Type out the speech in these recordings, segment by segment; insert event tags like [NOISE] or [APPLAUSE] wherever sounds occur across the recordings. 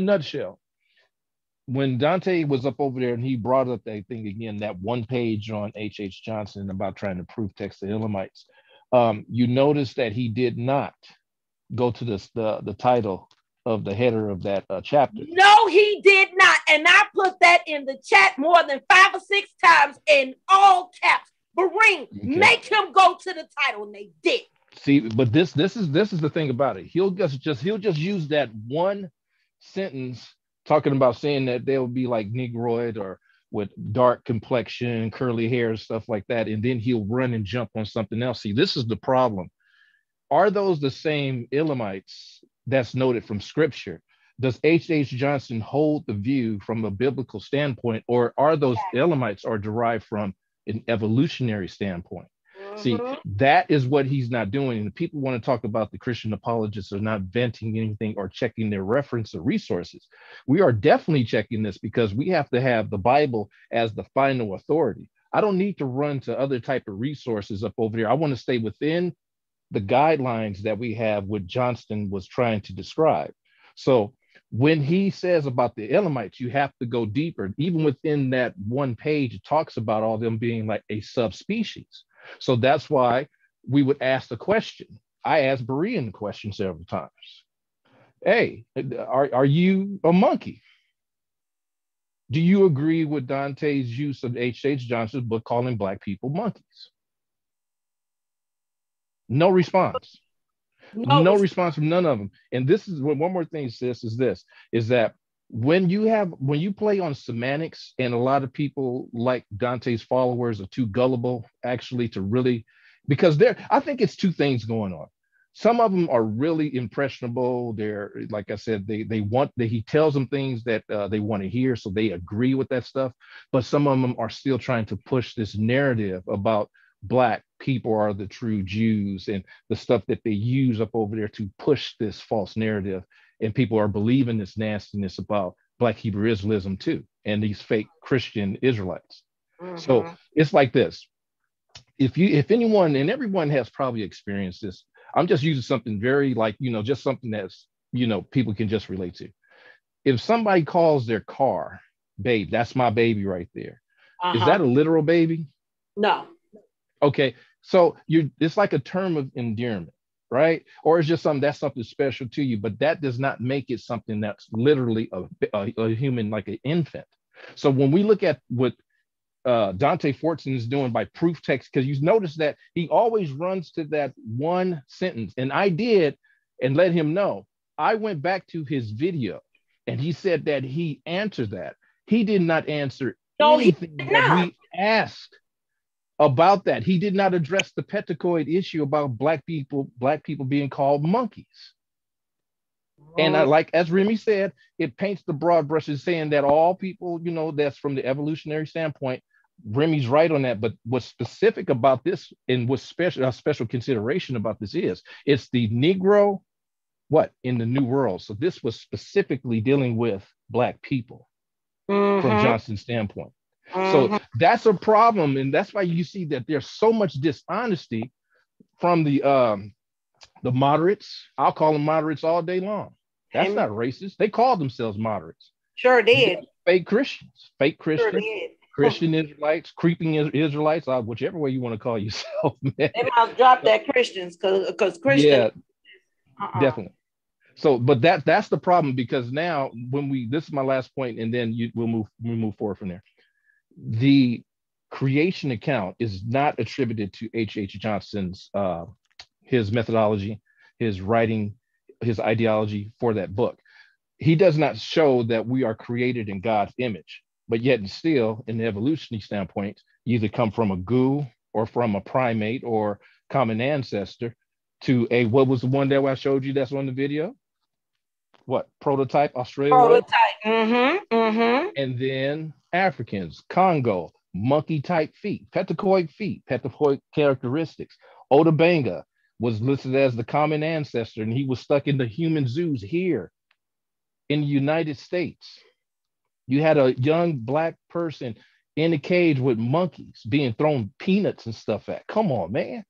a nutshell, when Dante was up over there and he brought up that thing again, that one page on H.H. H. Johnston about trying to prove text of Elamites, um, you notice that he did not go to this the the title of the header of that uh, chapter. No, he did not, and I put that in the chat more than five or six times in all caps. Berean, okay. make him go to the title, and they did. See, but this this is this is the thing about it. He'll just just he'll just use that one sentence talking about saying that they'll be like negroid or with dark complexion, curly hair, stuff like that, and then he'll run and jump on something else. See, this is the problem. Are those the same Elamites that's noted from Scripture? Does H. H. Johnston hold the view from a biblical standpoint, or are those Elamites are derived from an evolutionary standpoint? See, mm-hmm. that is what he's not doing. And people want to talk about the Christian apologists are not venting anything or checking their reference or resources. We are definitely checking this because we have to have the Bible as the final authority. I don't need to run to other type of resources up over here. I want to stay within the guidelines that we have what Johnston was trying to describe. So when he says about the Elamites, you have to go deeper. Even within that one page, it talks about all them being like a subspecies. So that's why we would ask the question. I asked Berean the question several times. Hey, are, are you a monkey? Do you agree with Dante's use of H. H. Johnston's book calling black people monkeys? No response. No, no response from none of them. And this is one more thing, sis, is this is that when you have when you play on semantics and a lot of people like dante's followers are too gullible actually to really because there i think it's two things going on. Some of them are really impressionable. They're like i said they they want that he tells them things that uh, they want to hear so they agree with that stuff. But some of them are still trying to push this narrative about black people are the true jews and the stuff that they use up over there to push this false narrative and people are believing this nastiness about Black Hebrew Israelism too, and these fake Christian Israelites. Mm-hmm. So it's like this. If you, if anyone, and everyone has probably experienced this, I'm just using something very like, you know, just something that's, you know, people can just relate to. If somebody calls their car, babe, that's my baby right there. Uh-huh. Is that a literal baby? No. Okay. So you it's like a term of endearment right? Or it's just something that's something special to you, but that does not make it something that's literally a, a, a human, like an infant. So when we look at what uh, Dante Fortson is doing by proof text, because you notice that he always runs to that one sentence. And I did and let him know. I went back to his video and he said that he answered that. He did not answer no, anything that we asked about that. He did not address the pithecoid issue about black people, black people being called monkeys. And I, like as Remy said, it paints the broad brushes saying that all people, you know, that's from the evolutionary standpoint. Remy's right on that, but what's specific about this and what's special, a special consideration about this is it's the Negro, what in the New World. So this was specifically dealing with black people mm-hmm. from Johnston's standpoint. So mm-hmm. that's a problem, and that's why you see that there's so much dishonesty from the um, the moderates. I'll call them moderates all day long. That's and, not racist. They call themselves moderates. Sure did. Fake Christians, fake Christians, sure Christian Israelites, creeping Israelites, uh, whichever way you want to call yourself. [LAUGHS] Man. They might drop that Christians because because Christians. Yeah, uh-uh. definitely. So, but that that's the problem because now when we this is my last point, and then you we'll move we we'll move forward from there the creation account is not attributed to H. H. Johnston's uh, his methodology, his writing, his ideology for that book. He does not show that we are created in God's image, but yet and still, in the evolutionary standpoint, you either come from a goo or from a primate or common ancestor to a what was the one that I showed you that's on the video? What prototype Australia? Prototype. Mm-hmm. Mm-hmm. And then Africans, Congo, monkey type feet, pithecoid feet, pithecoid characteristics. Ota Benga was listed as the common ancestor, and he was stuck in the human zoos here in the United States. You had a young black person in a cage with monkeys being thrown peanuts and stuff at. Come on, man.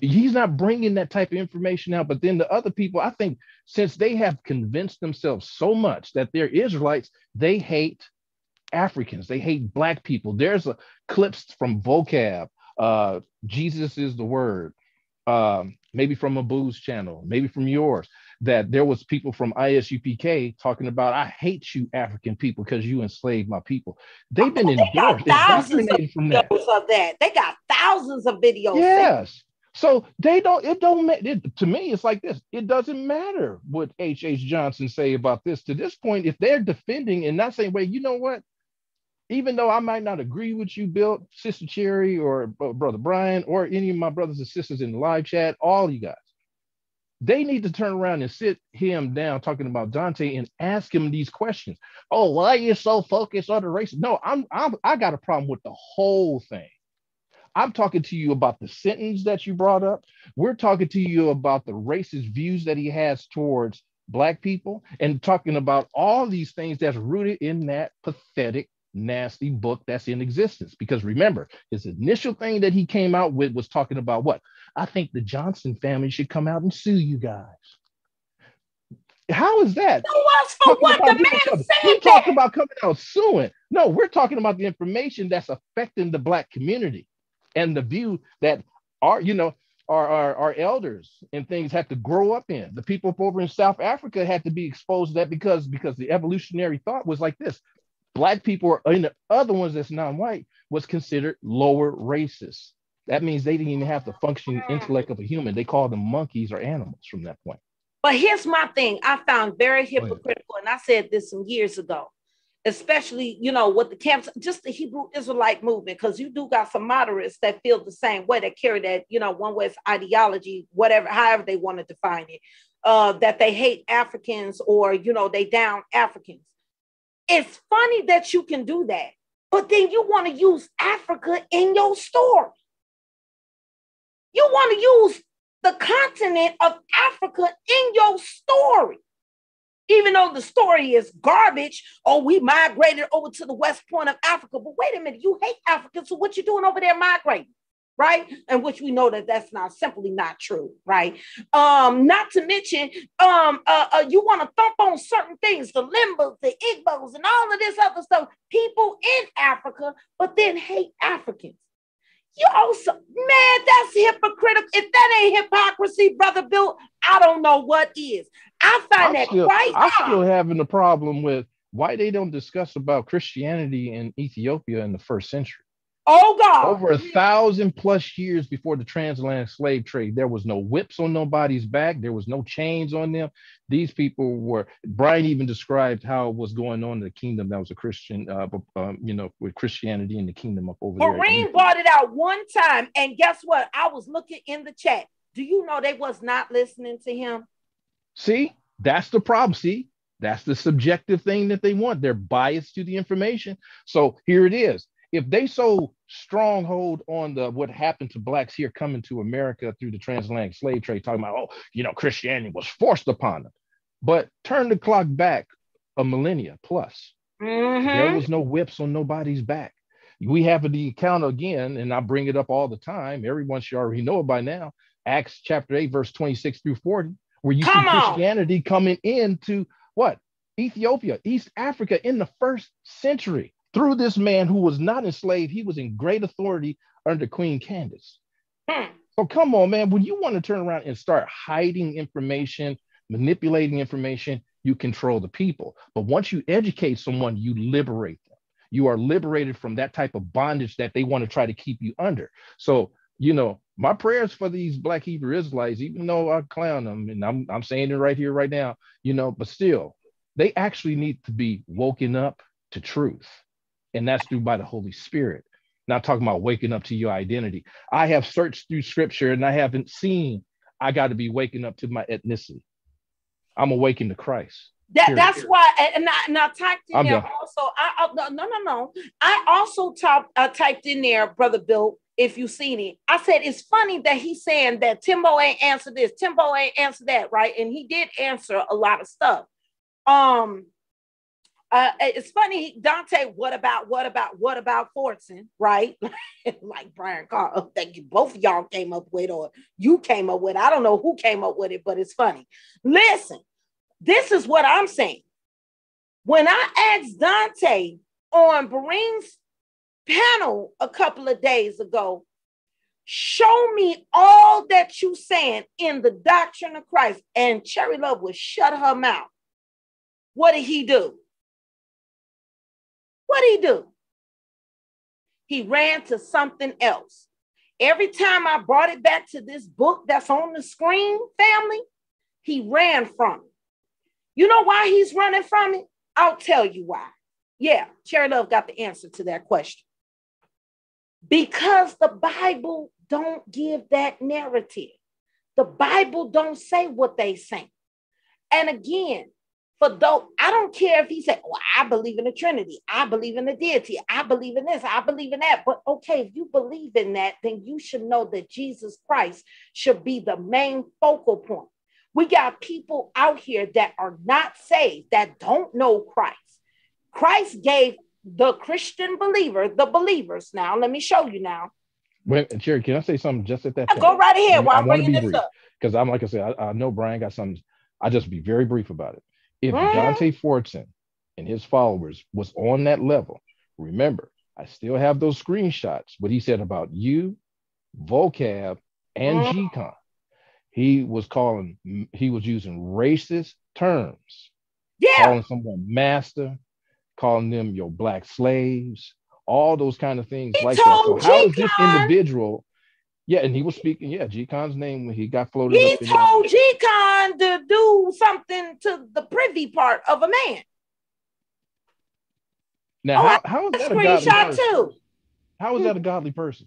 he's not bringing that type of information out. But then the other people, I think, since they have convinced themselves so much that they're Israelites, they hate Africans, they hate Black people. There's a clips from vocab. Uh, Jesus is the word. Um, maybe from Abu's channel, maybe from yours, that there was people from ISUPK talking about, I hate you African people because you enslaved my people. They've been they endorsed, indoctrinated from that. Of that. They got thousands of videos. Yes. So they don't, it don't matter. To me, it's like this. It doesn't matter what H.H. H. Johnston say about this. To this point, if they're defending and not saying, well, you know what? Even though I might not agree with you, Bill, Sister Cherry, or uh, Brother Brian, or any of my brothers and sisters in the live chat, all you guys, they need to turn around and sit him down talking about Dante and ask him these questions. Oh, why are you so focused on the race? No, I'm, I'm I got a problem with the whole thing. I'm talking to you about the sentence that you brought up. We're talking to you about the racist views that he has towards Black people and talking about all these things that's rooted in that pathetic, nasty book that's in existence. Because remember, his initial thing that he came out with was talking about what? I think the Johnston family should come out and sue you guys. How is that? So what's for what the man said? We talk about coming out suing. No, we're talking about the information that's affecting the black community and the view that our, you know, our, our, our elders and things had to grow up in. The people over in South Africa had to be exposed to that because because the evolutionary thought was like this: black people are in the other ones that's non-white was considered lower races. That means they didn't even have the functioning intellect of a human. They called them monkeys or animals from that point. But here's my thing: I found very hypocritical, and I said this some years ago especially you know with the camps just the hebrew israelite movement because you do got some moderates that feel the same way that carry that you know one way ideology whatever however they want to define it uh, that they hate africans or you know they down africans it's funny that you can do that but then you want to use africa in your story you want to use the continent of africa in your story even though the story is garbage, oh, we migrated over to the west point of Africa. But wait a minute, you hate Africans, so what you doing over there migrating? Right, and which we know that that's not simply not true, right? Um, not to mention, um, uh, uh you want to thump on certain things, the Limbas, the Igbos, and all of this other stuff. People in Africa, but then hate Africans. You also, man, that's hypocritical. If that ain't hypocrisy, brother Bill, I don't know what is. I find I'm that still, quite I'm still having a problem with why they don't discuss about Christianity in Ethiopia in the first century. Oh God! Over a thousand plus years before the transatlantic slave trade, there was no whips on nobody's back. There was no chains on them. These people were. Brian even described how it was going on in the kingdom that was a Christian, uh, um, you know, with Christianity in the kingdom up over Marine there. Marine brought it out one time, and guess what? I was looking in the chat. Do you know they was not listening to him? See, that's the problem. See, that's the subjective thing that they want. They're biased to the information. So here it is. If they so stronghold on the what happened to blacks here coming to America through the transatlantic slave trade, talking about, oh, you know, Christianity was forced upon them. But turn the clock back a millennia plus. Mm-hmm. There was no whips on nobody's back. We have the account again, and I bring it up all the time. Everyone should already know it by now. Acts chapter 8, verse 26 through 40 where you Come see on. Christianity coming into what? Ethiopia, East Africa in the first century through this man who was not enslaved. He was in great authority under Queen Candace. Hmm. So come on, man. When you want to turn around and start hiding information, manipulating information, you control the people. But once you educate someone, you liberate them. You are liberated from that type of bondage that they want to try to keep you under. So, you know, my prayers for these black Hebrew Israelites, even though I clown them, and I'm I'm saying it right here, right now, you know, but still, they actually need to be woken up to truth. And that's through by the Holy Spirit. Not talking about waking up to your identity. I have searched through scripture and I haven't seen I got to be waking up to my ethnicity. I'm awakened to Christ. That, that's why, and I, and I typed in I'm there done. also. I, I, no, no, no. I also uh, typed in there, brother Bill, if you seen it. I said it's funny that he's saying that Timbo ain't answered this, Timbo ain't answered that, right? And he did answer a lot of stuff. Um, Uh, it's funny, Dante. What about what about what about Fortson, right? [LAUGHS] like Brian Carl, that both of y'all came up with, or you came up with. I don't know who came up with it, but it's funny. Listen, this is what I'm saying. When I asked Dante on Berean's panel a couple of days ago, show me all that you saying in the doctrine of Christ, and Cherry Love would shut her mouth. What did he do? What did he do? He ran to something else. Every time I brought it back to this book that's on the screen, family, he ran from it. You know why he's running from it? I'll tell you why. Yeah, Cherry Love got the answer to that question. Because the Bible don't give that narrative. The Bible don't say what they say. And again, for though I don't care if he said, Well, oh, I believe in the Trinity, I believe in the deity, I believe in this, I believe in that. But okay, if you believe in that, then you should know that Jesus Christ should be the main focal point. We got people out here that are not saved, that don't know Christ. Christ gave the Christian believer, the believers. Now, let me show you now. Wait, Jerry, can I say something just at that? Point? Go right ahead while I'm bringing this brief, up. Because I'm like I said, I, I know Brian got something. I just be very brief about it. If. Dante Fortson and his followers was on that level, remember, I still have those screenshots, what he said about you, vocab, and. GCon. He was calling, he was using racist terms. Yeah. Calling someone master, calling them your black slaves, all those kind of things he like that. So how is this individual yeah, and he was speaking, yeah, G-Con's name when he got floated. He uh, told G-Con to do something to the privy part of a man. Now, oh, how, how is that a godly person? Too. How is that a hmm. godly person?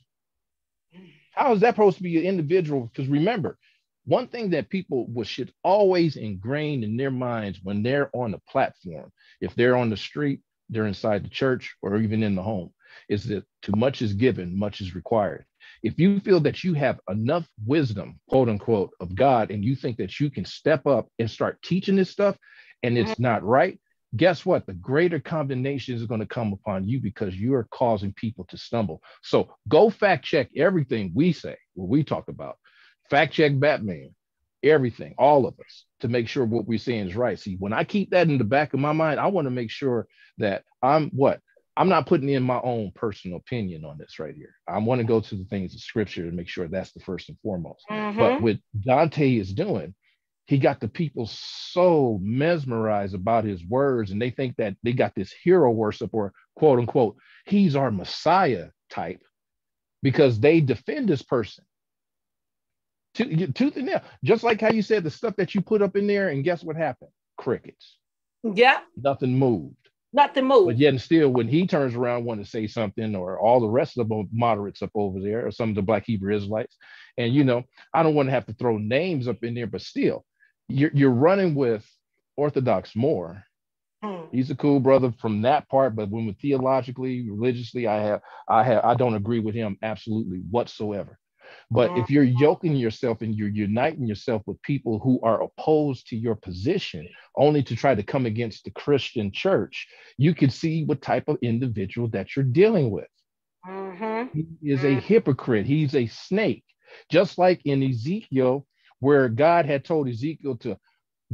How is that supposed to be an individual? Because remember, one thing that people should always ingrain in their minds when they're on the platform, if they're on the street, they're inside the church, or even in the home, is that too much is given, much is required if you feel that you have enough wisdom, quote unquote, of God, and you think that you can step up and start teaching this stuff and it's not right, guess what? The greater condemnation is going to come upon you because you are causing people to stumble. So go fact check everything we say, what we talk about. Fact check Batman, everything, all of us, to make sure what we're saying is right. See, when I keep that in the back of my mind, I want to make sure that I'm what? I'm not putting in my own personal opinion on this right here. I want to go to the things of scripture to make sure that's the first and foremost. Mm-hmm. But what Dante is doing, he got the people so mesmerized about his words, and they think that they got this hero worship or quote unquote, he's our Messiah type because they defend this person. Tooth and nail, just like how you said the stuff that you put up in there, and guess what happened? Crickets. Yeah. Nothing moved not to move. But yet and still, when he turns around, want to say something, or all the rest of the moderates up over there, or some of the Black Hebrew Israelites, and you know, I don't want to have to throw names up in there, but still, you're you're running with Orthodox more. Hmm. He's a cool brother from that part, but when we theologically, religiously, I have I have I don't agree with him absolutely whatsoever. But if you're mm-hmm. yoking yourself and you're uniting yourself with people who are opposed to your position only to try to come against the Christian church, you can see what type of individual that you're dealing with. Mm-hmm. He is a mm-hmm. hypocrite, he's a snake. Just like in Ezekiel, where God had told Ezekiel to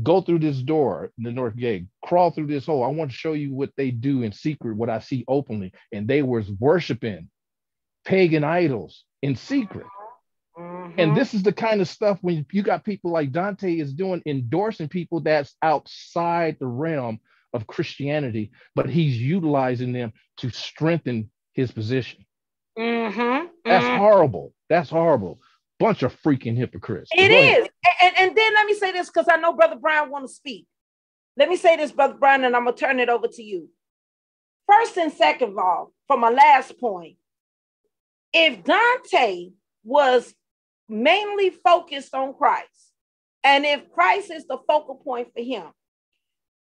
go through this door, the north gate, crawl through this hole. I want to show you what they do in secret, what I see openly. And they was worshiping pagan idols in secret. Mm-hmm. And this is the kind of stuff when you got people like Dante is doing, endorsing people that's outside the realm of Christianity, but he's utilizing them to strengthen his position. Mm-hmm. That's mm-hmm. horrible. That's horrible. Bunch of freaking hypocrites. It is. And, and then let me say this because I know Brother Brian want to speak. Let me say this, Brother Brian, and I'm gonna turn it over to you. First and second of all, for my last point, if Dante was mainly focused on Christ. And if Christ is the focal point for him,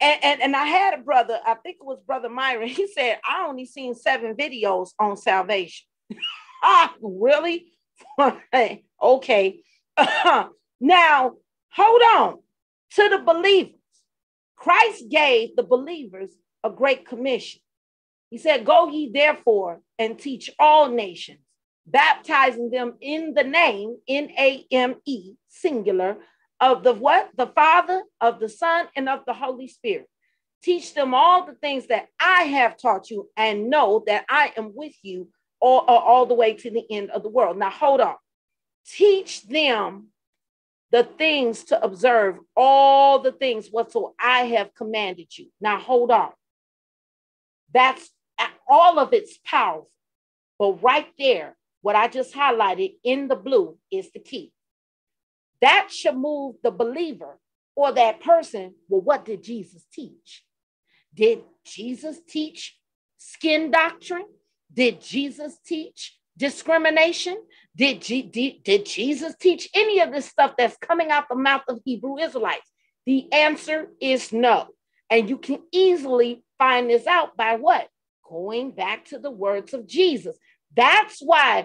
and, and, and I had a brother, I think it was Brother Myron, [LAUGHS] he said, I only seen seven videos on salvation. [LAUGHS] ah, really? [LAUGHS] okay. now, hold on to the believers. Christ gave the believers a great commission. He said, Go ye therefore and teach all nations, baptizing them in the name, N A M E, singular, of the what? The Father, of the Son, and of the Holy Spirit. Teach them all the things that I have taught you, and know that I am with you all, uh, all the way to the end of the world. Now, hold on. Teach them the things to observe all the things whatsoever I have commanded you. Now, hold on. That's all of it's powerful. But right there, what I just highlighted in the blue is the key. That should move the believer or that person. Well, what did Jesus teach? Did Jesus teach skin doctrine? Did Jesus teach discrimination? Did, G- did, did Jesus teach any of this stuff that's coming out the mouth of Hebrew Israelites? The answer is no. And you can easily find this out by what? Going back to the words of Jesus. That's why,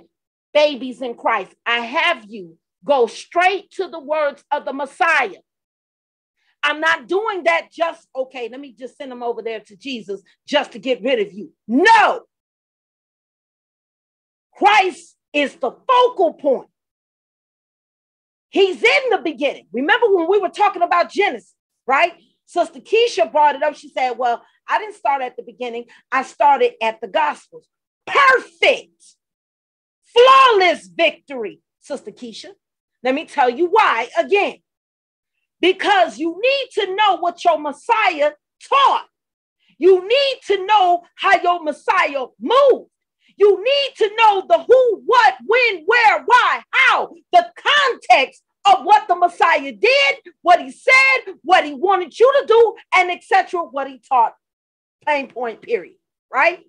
babies in Christ, I have you go straight to the words of the Messiah. I'm not doing that just, okay, let me just send them over there to Jesus just to get rid of you. No. Christ is the focal point. He's in the beginning. Remember when we were talking about Genesis, right? Sister Keisha brought it up. She said, Well, I didn't start at the beginning, I started at the Gospels. Perfect, flawless victory, Sister Keisha. Let me tell you why again. Because you need to know what your Messiah taught. You need to know how your Messiah moved. You need to know the who, what, when, where, why, how, the context of what the Messiah did, what he said, what he wanted you to do, and etc. What he taught. Plain point, period. Right?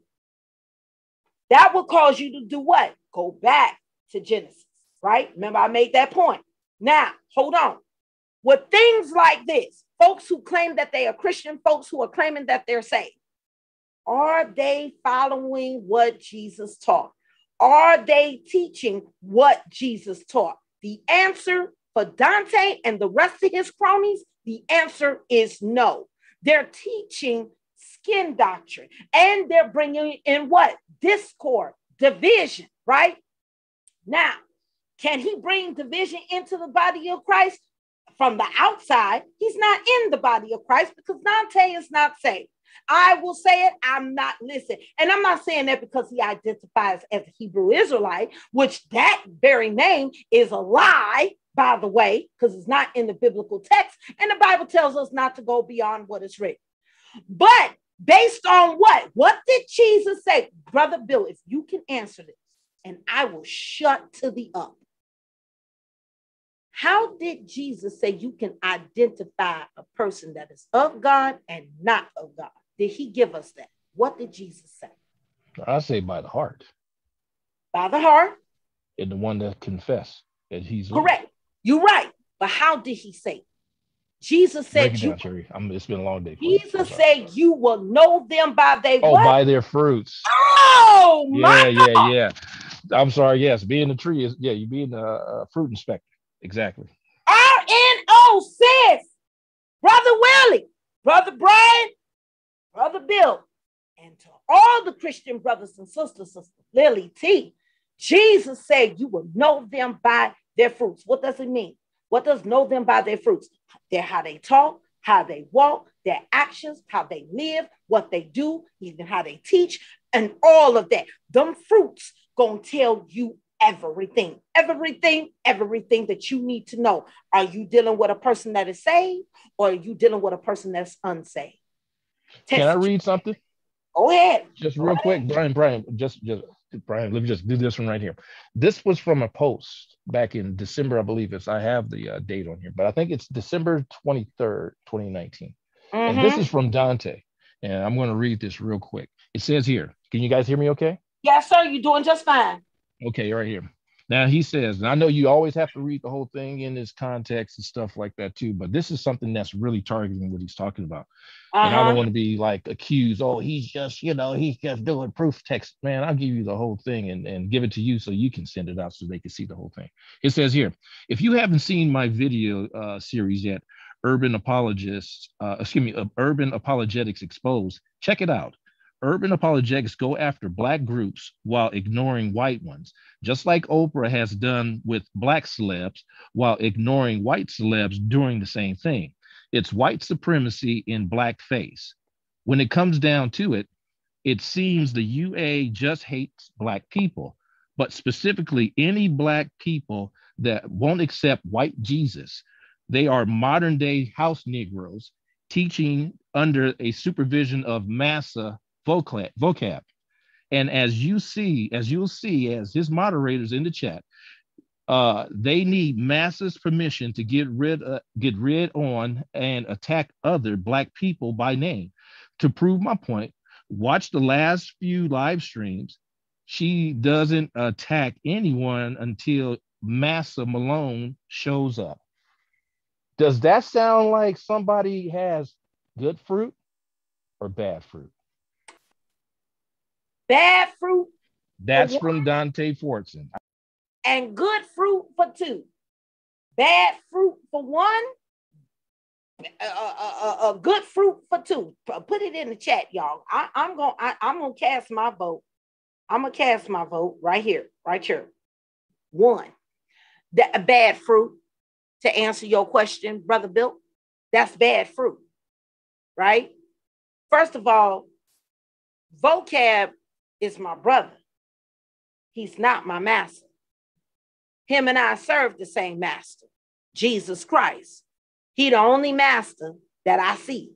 That will cause you to do what? Go back to Genesis. Right? Remember, I made that point. Now, hold on. With things like this, folks who claim that they are Christian, folks who are claiming that they're saved, are they following what Jesus taught? Are they teaching what Jesus taught? The answer for Dante and the rest of his cronies, the answer is no. They're teaching skin doctrine and they're bringing in what? Discord, division, right? Now, can he bring division into the body of Christ? From the outside, he's not in the body of Christ because Dante is not saved. I will say it, I'm not listening. And I'm not saying that because he identifies as a Hebrew Israelite, which that very name is a lie, by the way, because it's not in the biblical text. And the Bible tells us not to go beyond what is written. But based on what? What did Jesus say? Brother Bill, if you can answer this, and I will shut to the up. How did Jesus say you can identify a person that is of God and not of God? Did he give us that? What did Jesus say? I say by the heart. By the heart. And the one that confess that he's correct. You're right. But how did he say? Jesus said you. Down, I'm, it's been a long day. Jesus said you will know them by their oh what? by their fruits. Oh yeah, yeah, yeah. I'm sorry. Yes, being a tree is yeah. You being a, a fruit inspector. Exactly. R N O says, brother Willie, brother Brian, Brother Bill, and to all the Christian brothers and sisters, Sister Lily T, Jesus said, You will know them by their fruits. What does it mean? What does know them by their fruits? They're how they talk, how they walk, their actions, how they live, what they do, even how they teach, and all of that. Them fruits gonna tell you everything, everything, everything that you need to know. Are you dealing with a person that is saved, or are you dealing with a person that's unsaved? Can I read something? Go ahead. Just real quick, Brian. Brian, just just Brian. Let me just do this one right here. This was from a post back in December, I believe. It's I have the uh, date on here, but I think it's December twenty third, twenty nineteen. Mm-hmm. And this is from Dante, and I'm going to read this real quick. It says here. Can you guys hear me? Okay. Yes, sir. You're doing just fine. Okay, you're right here. Now he says, and I know you always have to read the whole thing in its context and stuff like that too, but this is something that's really targeting what he's talking about. Uh-huh. And I don't uh-huh. want to be like accused, oh, he's just, you know, he's just doing proof text. Man, I'll give you the whole thing and, and give it to you so you can send it out so they can see the whole thing. It says here, if you haven't seen my video uh, series yet, Urban Apologists, uh, excuse me, uh, Urban Apologetics Exposed. Check it out. Urban apologetics go after black groups while ignoring white ones, just like Oprah has done with black celebs while ignoring white celebs doing the same thing. It's white supremacy in blackface. When it comes down to it, it seems the UA just hates black people, but specifically any black people that won't accept white Jesus. They are modern day house Negroes teaching under a supervision of massa vocab, vocab. And as you see, as you'll see, as his moderators in the chat, uh, they need masses permission to get rid, uh, get rid on and attack other black people by name. To prove my point, watch the last few live streams. She doesn't attack anyone until Massa Malone shows up. Does that sound like somebody has good fruit or bad fruit? Bad fruit. That's from Dante Fortson. And good fruit for two. Bad fruit for one. A good fruit for two. Put it in the chat, y'all. I, am gonna I, I'm gonna cast my vote. I'm gonna cast my vote right here, right here. One, that bad fruit. To answer your question, brother Bill, that's bad fruit, right? First of all, vocab is my brother. He's not my master. Him and I serve the same master, Jesus Christ. He the only master that I see,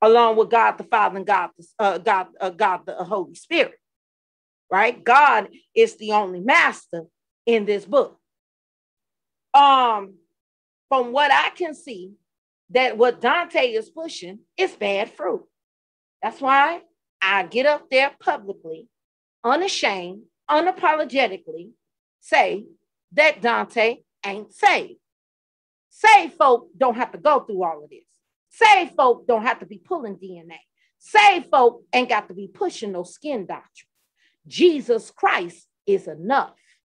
along with God the Father and God, uh, God, uh, God the Holy Spirit. Right? God is the only master in this book. Um, from what I can see, that what Dante is pushing is bad fruit. That's why I get up there publicly unashamed, unapologetically say that Dante ain't saved. Saved folk don't have to go through all of this. Saved folk don't have to be pulling DNA. Saved folk ain't got to be pushing no skin doctrine. Jesus Christ is enough.